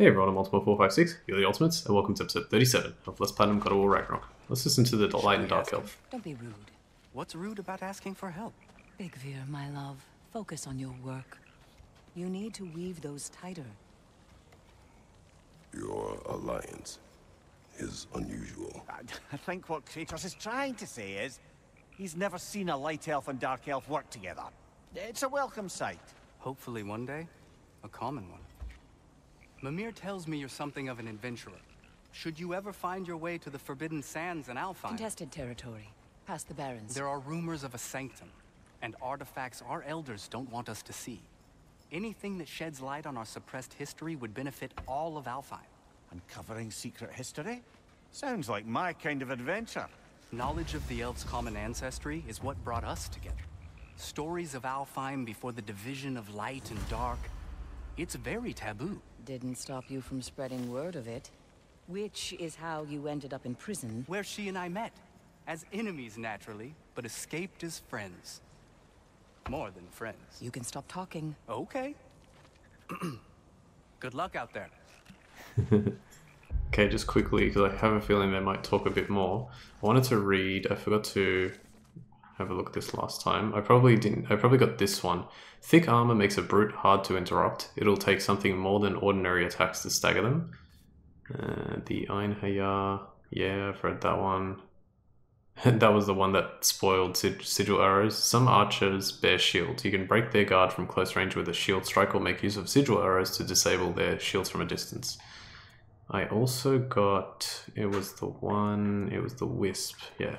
Hey everyone, I'm Ultima456, you're the Ultimates, and welcome to episode 37 of Let's Platinum God of War Ragnarok. Let's listen to the Light and Dark Elf. Don't be rude. What's rude about asking for help? Big Veer, my love, focus on your work. You need to weave those tighter. Your alliance is unusual. I, I think what Kratos is trying to say is, he's never seen a light elf and dark elf work together. It's a welcome sight. Hopefully one day, a common one. Mimir tells me you're something of an adventurer. Should you ever find your way to the Forbidden Sands in Alfheim, Contested territory. Past the Barrens. there are rumors of a sanctum, and artifacts our elders don't want us to see. Anything that sheds light on our suppressed history would benefit all of Alfheim. Uncovering secret history? Sounds like my kind of adventure. Knowledge of the elves' common ancestry is what brought us together. Stories of Alfheim before the division of light and dark. It's very taboo. Didn't stop you from spreading word of it. Which is how you ended up in prison. where she and I met. As enemies, naturally, but escaped as friends. More than friends. You can stop talking. Okay. Good luck out there. Okay, just quickly, because I have a feeling they might talk a bit more. I wanted to read, I forgot to have a look at this last time. I probably didn't, I probably got this one. Thick armor makes a brute hard to interrupt. It'll take something more than ordinary attacks to stagger them. Uh, the Einherjar, yeah, I've read that one. that was the one that spoiled sig- sigil arrows. Some archers bear shields. You can break their guard from close range with a shield strike or make use of sigil arrows to disable their shields from a distance. I also got it was the one it was the wisp, yeah.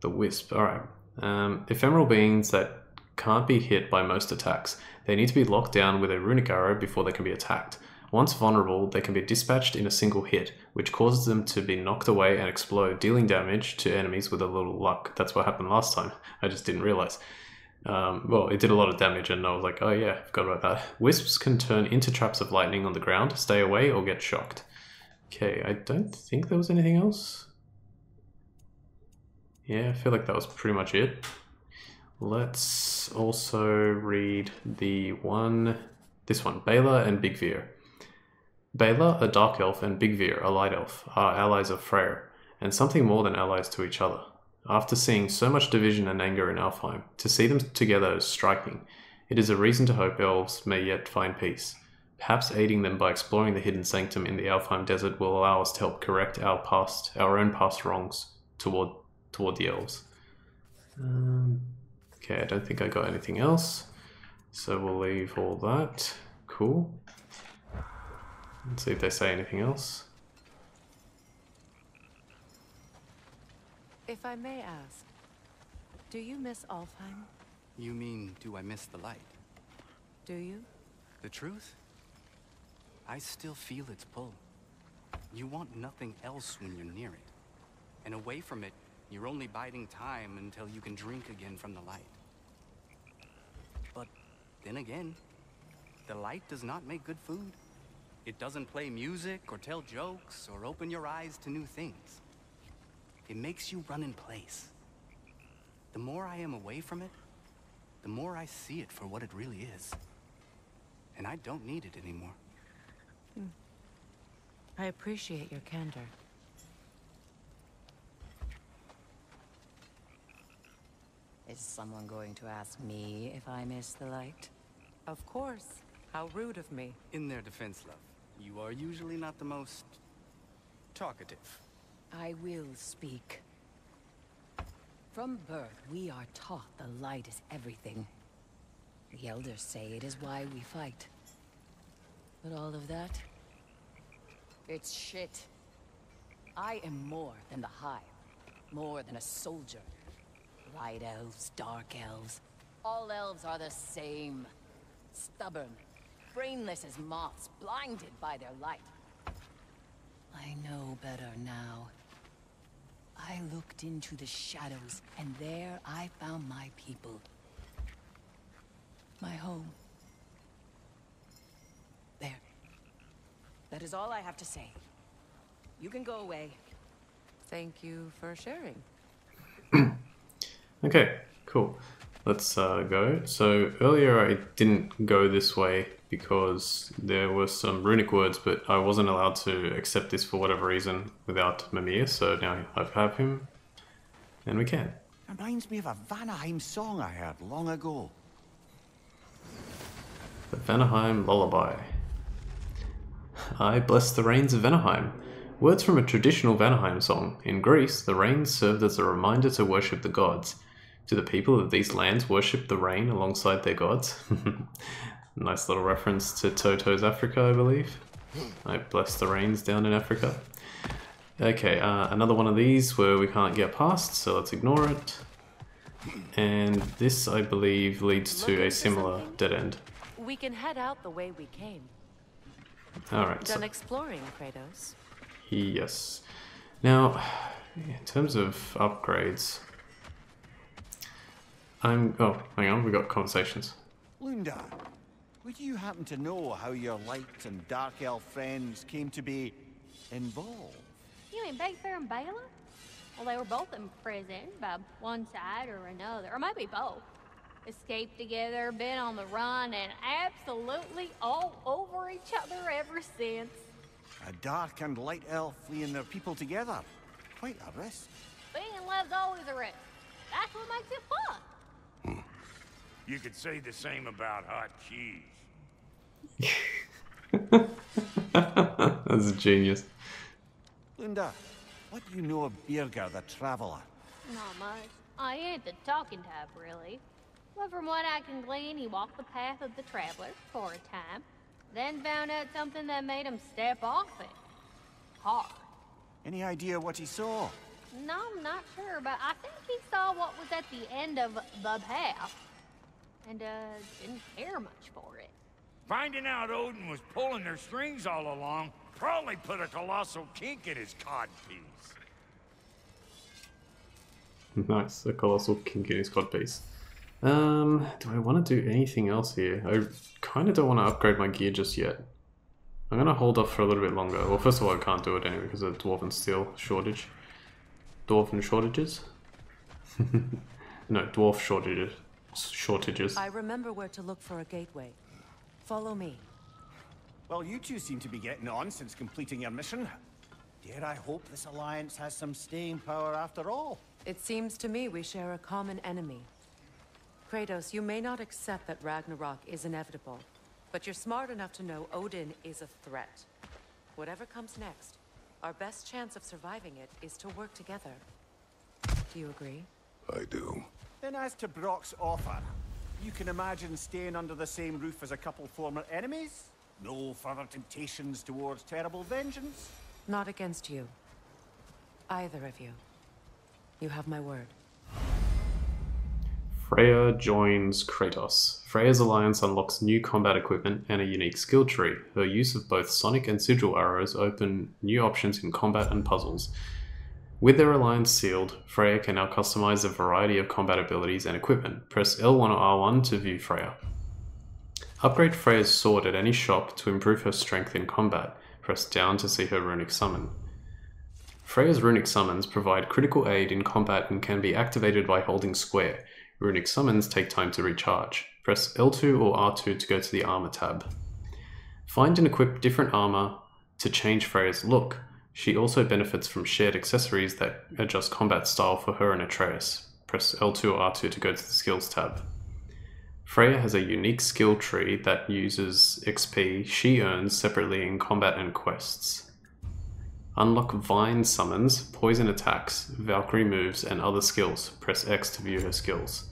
The wisp. Alright. Um, ephemeral beings that can't be hit by most attacks. They need to be locked down with a runic arrow before they can be attacked. Once vulnerable, they can be dispatched in a single hit, which causes them to be knocked away and explode, dealing damage to enemies with a little luck. That's what happened last time. I just didn't realize. Um, well, it did a lot of damage, and I was like, oh yeah, forgot about that. Wisps can turn into traps of lightning on the ground, stay away, or get shocked. Okay, I don't think there was anything else. Yeah, I feel like that was pretty much it. Let's also read the one, this one, Bela and Big Veer. Bela, a dark elf, and Big Veer, a light elf, are allies of Freyr, and something more than allies to each other. After seeing so much division and anger in Alfheim, to see them together is striking. It is a reason to hope elves may yet find peace. Perhaps aiding them by exploring the hidden sanctum in the Alfheim desert will allow us to help correct our past, our own past wrongs toward toward the elves. Um, okay, I don't think I got anything else, so we'll leave all that. Cool. Let's see if they say anything else. If I may ask, do you miss Alfheim? You mean, do I miss the light? Do you? The truth? I still feel its pull. You want nothing else when you're near it. And away from it, you're only biding time until you can drink again from the light. But then again, the light does not make good food. It doesn't play music or tell jokes or open your eyes to new things. It makes you run in place. The more I am away from it, the more I see it for what it really is. And I don't need it anymore. Hmm. I appreciate your candor. Is someone going to ask me if I miss the light? Of course. How rude of me. In their defense, love, you are usually not the most talkative. I will speak. From birth, we are taught the light is everything. The elders say it is why we fight. But all of that? It's shit. I am more than the Hive. More than a soldier. Light elves, dark elves. All elves are the same. Stubborn. Brainless as moths, blinded by their light. I know better now. I looked into the shadows, and there I found my people. My home. There. That is all I have to say. You can go away. Thank you for sharing. Okay, cool. Let's uh, go. So earlier I didn't go this way because there were some runic words, but I wasn't allowed to accept this for whatever reason without Mimir, so now I have him, and we can. Reminds me of a Vanaheim song I heard long ago. The Vanaheim Lullaby. I bless the rains of Vanaheim. Words from a traditional Vanaheim song. In Greece, the rains served as a reminder to worship the gods. Do the people of these lands worship the rain alongside their gods? nice little reference to Toto's Africa, I believe. I bless the rains down in Africa. Okay, uh, another one of these where we can't get past, so let's ignore it. And this, I believe, leads to a similar dead end. We can head out the way we came. Alright, so Done exploring, Kratos. Yes. Now, in terms of upgrades, I'm. Oh, hang on, we got conversations. Lunda, would you happen to know how your light and dark elf friends came to be involved? You mean Big Fair and Bela? Well, they were both in prison by one side or another, or maybe both. Escaped together, been on the run, and absolutely all over each other ever since. A dark and light elf fleeing their people together. Quite a risk. Being in love's always a risk. That's what makes it fun. You could say the same about hot cheese. That's a genius. Lunda, what do you know of Birgir the Traveler? Not much. I ain't the talking type, really. But from what I can glean, he walked the path of the traveler for a time, then found out something that made him step off it. Hard. Any idea what he saw? No, I'm not sure, but I think he saw what was at the end of the path. And, uh, didn't care much for it. Finding out Odin was pulling their strings all along probably put a colossal kink in his codpiece. Nice, a colossal kink in his codpiece. Um, do I want to do anything else here? I kind of don't want to upgrade my gear just yet. I'm gonna hold off for a little bit longer. Well, first of all, I can't do it anyway because of the dwarven steel shortage. Dwarven shortages? no, dwarf shortages. Shortages. I remember where to look for a gateway. Follow me. Well, you two seem to be getting on since completing your mission. Dare I hope this alliance has some staying power after all? It seems to me we share a common enemy. Kratos, you may not accept that Ragnarok is inevitable, but you're smart enough to know Odin is a threat. Whatever comes next, our best chance of surviving it is to work together. Do you agree? I do. Then as to Brock's offer, you can imagine staying under the same roof as a couple former enemies? No further temptations towards terrible vengeance? Not against you. Either of you. You have my word. Freya joins Kratos. Freya's alliance unlocks new combat equipment and a unique skill tree. Her use of both sonic and sigil arrows open new options in combat and puzzles. With their alliance sealed, Freya can now customize a variety of combat abilities and equipment. Press L1 or R1 to view Freya. Upgrade Freya's sword at any shop to improve her strength in combat. Press down to see her runic summon. Freya's runic summons provide critical aid in combat and can be activated by holding square. Runic summons take time to recharge. Press L2 or R2 to go to the armor tab. Find and equip different armor to change Freya's look. She also benefits from shared accessories that adjust combat style for her and Atreus. Press L2 or R2 to go to the skills tab. Freya has a unique skill tree that uses XP she earns separately in combat and quests. Unlock Vine summons, poison attacks, Valkyrie moves, and other skills. Press X to view her skills.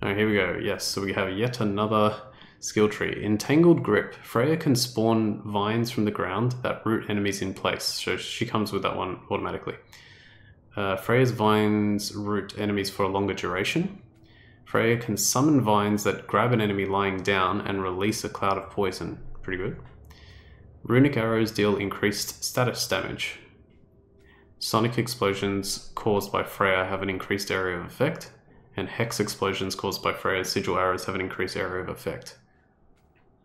Here we go. Yes, so we have yet another skill tree. Entangled Grip. Freya can spawn vines from the ground that root enemies in place. So she comes with that one automatically. Uh, Freya's vines root enemies for a longer duration. Freya can summon vines that grab an enemy lying down and release a cloud of poison. Pretty good. Runic arrows deal increased status damage. Sonic explosions caused by Freya have an increased area of effect, and hex explosions caused by Freya's sigil arrows have an increased area of effect.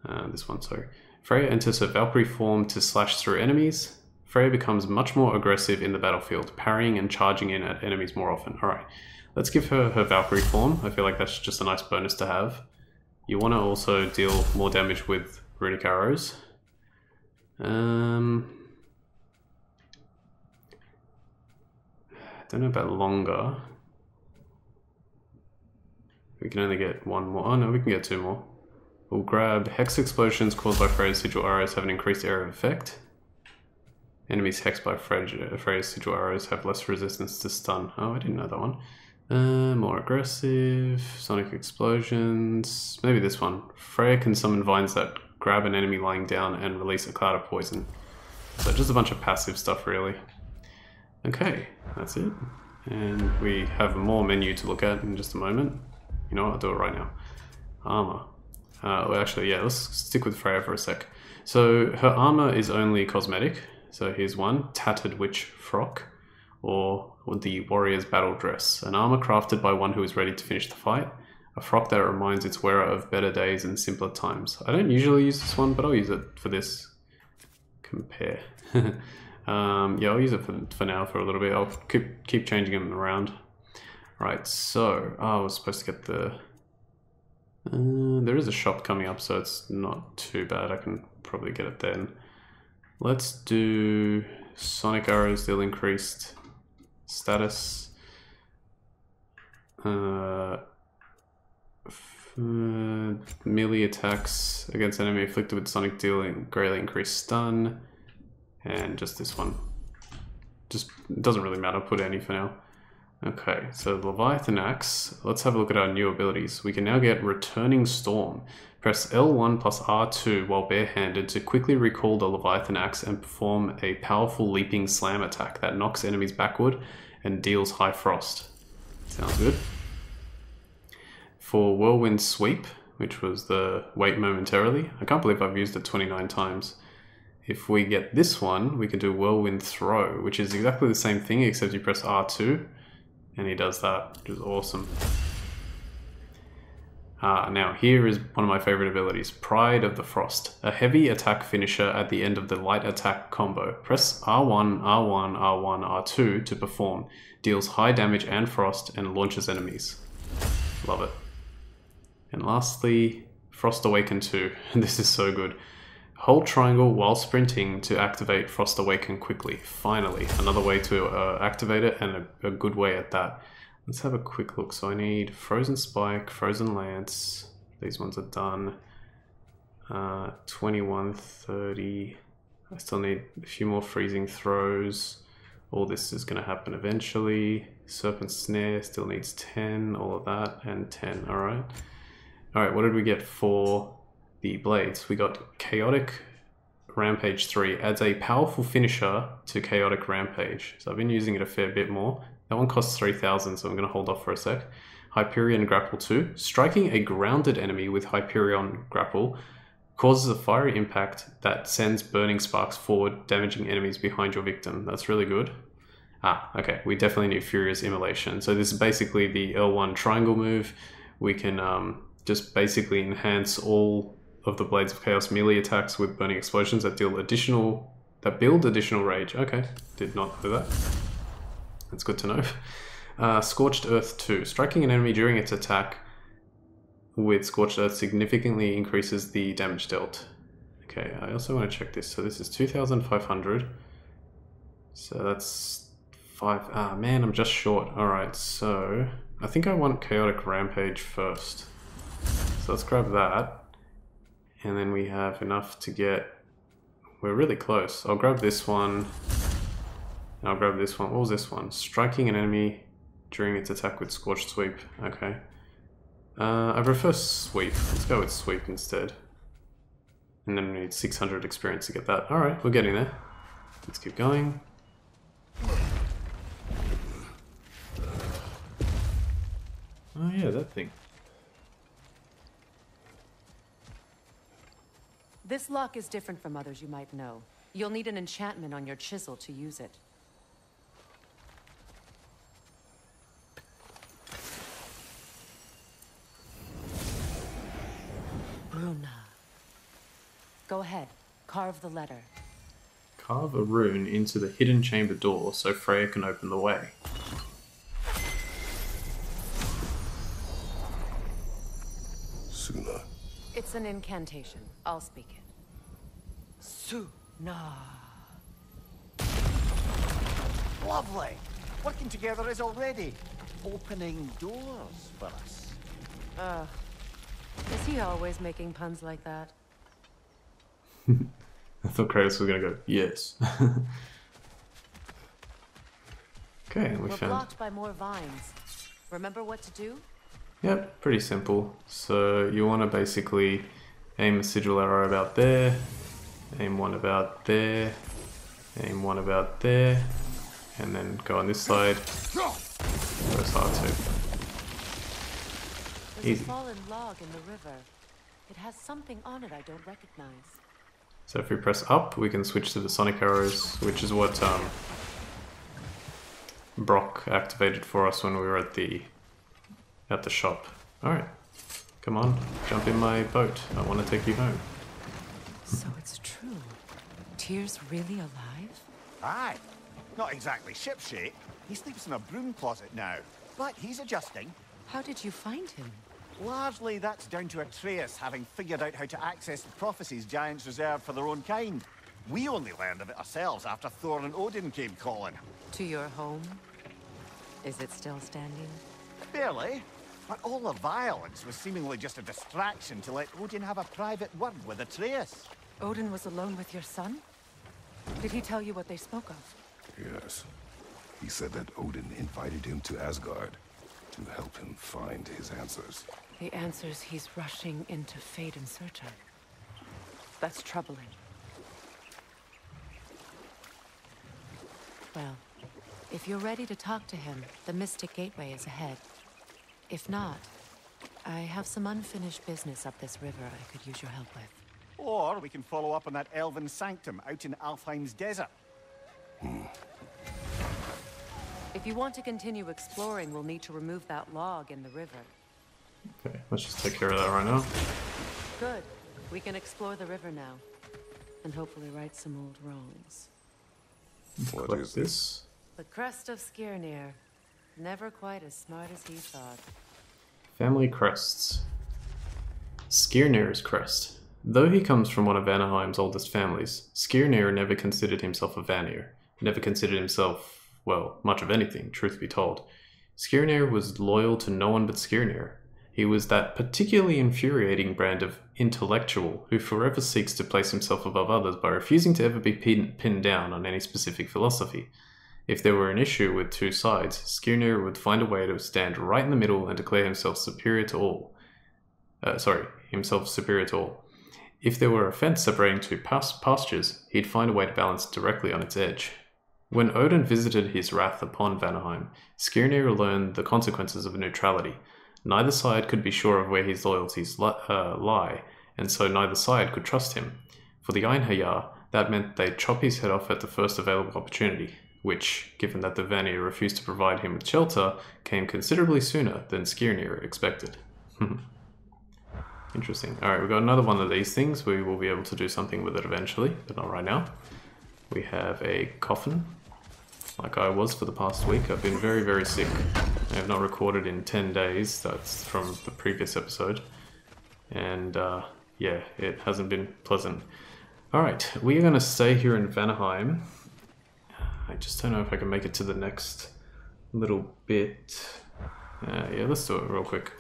Uh, this one, sorry. Freya enters her Valkyrie form to slash through enemies. Freya becomes much more aggressive in the battlefield, parrying and charging in at enemies more often. Alright, let's give her her Valkyrie form. I feel like that's just a nice bonus to have. You want to also deal more damage with runic arrows. Um, don't know about longer. We can only get one more. Oh no, we can get two more. We'll grab Hex explosions caused by Freya's sigil arrows have an increased area of effect. Enemies hexed by Freya's sigil arrows have less resistance to stun. Oh, I didn't know that one. Uh, more aggressive, sonic explosions. Maybe this one. Freya can summon vines that grab an enemy lying down and release a cloud of poison. So just a bunch of passive stuff, really. Okay, that's it. And we have more menu to look at in just a moment. You know what, I'll do it right now. Armor. Uh, well, actually, yeah, let's stick with Freya for a sec. So her armor is only cosmetic. So here's one, Tattered Witch Frock, or the Warrior's Battle Dress, an armor crafted by one who is ready to finish the fight. A frock that reminds its wearer of better days and simpler times. I don't usually use this one, but I'll use it for this. Compare. um, yeah, I'll use it for, for now for a little bit. I'll keep, keep changing them around. Right, so oh, I was supposed to get the uh, there is a shop coming up, so it's not too bad. I can probably get it then. Let's do Sonic Arrows, deal increased status. Uh, uh, melee attacks against enemy afflicted with Sonic dealing greatly increased stun. And just this one. Just doesn't really matter, put any for now. Okay, so Leviathan Axe. Let's have a look at our new abilities. We can now get Returning Storm. Press L1 plus R2 while barehanded to quickly recall the Leviathan Axe and perform a powerful leaping slam attack that knocks enemies backward and deals high frost. Sounds good. For Whirlwind Sweep, which was the wait momentarily, I can't believe I've used it 29 times. If we get this one, we can do Whirlwind Throw, which is exactly the same thing except you press R2 and he does that, which is awesome. Uh, now, here is one of my favorite abilities, Pride of the Frost, a heavy attack finisher at the end of the light attack combo. Press R1, R1, R1, R2 to perform, deals high damage and frost, and launches enemies. Love it. And lastly, Frost Awaken 2. this is so good. Hold triangle while sprinting to activate Frost Awaken quickly. Finally, another way to uh, activate it and a, a, good way at that. Let's have a quick look. So I need Frozen Spike, Frozen Lance. These ones are done. Uh, 21, 30. I still need a few more freezing throws. All this is going to happen eventually. Serpent Snare still needs 10, all of that, and 10. All right. All right, what did we get for the blades, we got Chaotic Rampage 3 adds a powerful finisher to Chaotic Rampage. So I've been using it a fair bit more. That one costs 3000, so I'm going to hold off for a sec. Hyperion Grapple 2. Striking a grounded enemy with Hyperion Grapple causes a fiery impact that sends burning sparks forward, damaging enemies behind your victim. That's really good. Ah, okay, we definitely need Furious Immolation. So this is basically the L1 triangle move. We can um, just basically enhance all of the Blades of Chaos melee attacks with burning explosions that deal additional that build additional rage. Okay, did not know that. That's good to know. Uh, Scorched Earth 2. Striking an enemy during its attack with Scorched Earth significantly increases the damage dealt. Okay, I also want to check this. So this is 2,500. So that's 5... Ah, man, I'm just short. Alright, so... I think I want Chaotic Rampage first. So let's grab that. And then we have enough to get... We're really close. I'll grab this one. I'll grab this one. What was this one? Striking an enemy during its attack with Scorched Sweep. Okay. Uh, I prefer Sweep. Let's go with Sweep instead. And then we need 600 experience to get that. Alright, we're getting there. Let's keep going. Oh yeah, that thing. This lock is different from others you might know. You'll need an enchantment on your chisel to use it. Bruna. Go ahead. Carve the letter. Carve a rune into the hidden chamber door so Freya can open the way. Suna. It's an incantation. I'll speak it. Nah. Lovely. Working together is already opening doors for us. Uh, is he always making puns like that? I thought Kratos was gonna go, yes. okay, and we We're found... blocked by more vines. Remember what to do? Yep, pretty simple. So you want to basically aim a sigil arrow about there, aim one about there, aim one about there, and then go on this side. Press R2. Easy. fallen log in the river. It has something on it I don't recognize. So if we press up, we can switch to the sonic arrows, which is what um, Brock activated for us when we were at the at the shop. All right, come on, jump in my boat. I want to take you home. So it's true. Tyr's really alive? Aye. Not exactly shipshape. He sleeps in a broom closet now. But he's adjusting. How did you find him? Largely, that's down to Atreus having figured out how to access the prophecies giants reserve for their own kind. We only learned of it ourselves after Thor and Odin came calling. To your home? Is it still standing? Barely. But all the violence was seemingly just a distraction to let Odin have a private word with Atreus. Odin was alone with your son? Did he tell you what they spoke of? Yes. He said that Odin invited him to Asgard to help him find his answers. The answers he's rushing into fate in search of. That's troubling. Well, if you're ready to talk to him, the Mystic Gateway is ahead. If not, I have some unfinished business up this river I could use your help with. Or we can follow up on that elven sanctum out in Alfheim's desert. Hmm. If you want to continue exploring, we'll need to remove that log in the river. Okay, let's just take care of that right now. Good. We can explore the river now. And hopefully right some old wrongs. What Collect is this? this. The crest of Skirnir. Never quite as smart as he thought. Family crests. Skirnir's crest. Though he comes from one of Vanaheim's oldest families, Skirnir never considered himself a Vanir. Never considered himself, well, much of anything, truth be told. Skirnir was loyal to no one but Skirnir. He was that particularly infuriating brand of intellectual who forever seeks to place himself above others by refusing to ever be pin- pinned down on any specific philosophy. If there were an issue with two sides, Skirnir would find a way to stand right in the middle and declare himself superior to all. Uh, sorry, himself superior to all. If there were a fence separating two pas- pastures, he'd find a way to balance directly on its edge. When Odin visited his wrath upon Vanaheim, Skirnir learned the consequences of neutrality. Neither side could be sure of where his loyalties li- uh, lie, and so neither side could trust him. For the Einherjar, that meant they'd chop his head off at the first available opportunity, which, given that the Vanir refused to provide him with shelter, came considerably sooner than Skirnir expected. Interesting. Alright, we've got another one of these things. We will be able to do something with it eventually, but not right now. We have a coffin, like I was for the past week. I've been very, very sick. I have not recorded in 10 days. That's from the previous episode. And uh, yeah, it hasn't been pleasant. Alright, we are going to stay here in Vanaheim. I just don't know if I can make it to the next little bit. Uh, yeah, let's do it real quick.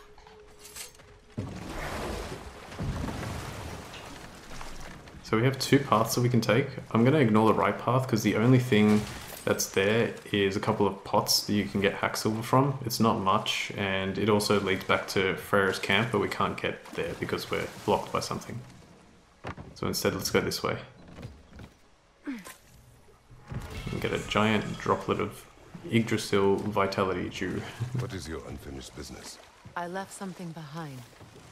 So we have two paths that we can take. I'm going to ignore the right path because the only thing that's there is a couple of pots that you can get hack silver from. It's not much, and it also leads back to Freyr's camp, but we can't get there because we're blocked by something. So instead, let's go this way. And get a giant droplet of Yggdrasil Vitality Dew. What is your unfinished business? I left something behind,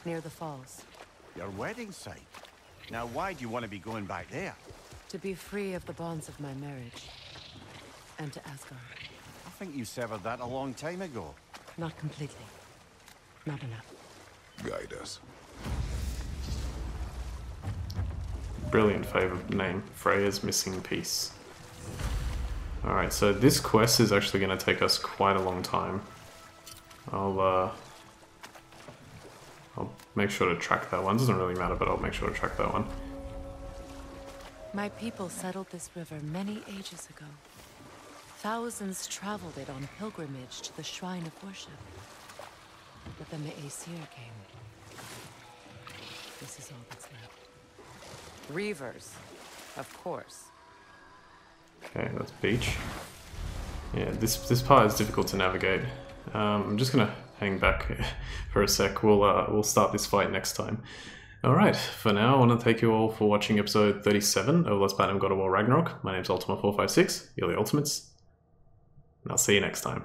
near the falls. Your wedding site. Now, why do you want to be going back there? To be free of the bonds of my marriage. And to Asgard. I think you severed that a long time ago. Not completely. Not enough. Guide us. Brilliant favorite name, Freya's Missing Peace. Alright, so this quest is actually going to take us quite a long time. I'll, uh... I'll make sure to track that one. Doesn't really matter, but I'll make sure to track that one. My people settled this river many ages ago. Thousands traveled it on pilgrimage to the shrine of worship. But then the Aesir came. This is all that's left. Reavers, of course. Okay, that's beach. Yeah, this this part is difficult to navigate. Um, I'm just gonna hang back for a sec. We'll uh, we'll start this fight next time. All right. For now, I want to thank you all for watching episode 37 of Let's Platinum God of War Ragnarok. My name's Ultima456. You're the Ultimates, and I'll see you next time.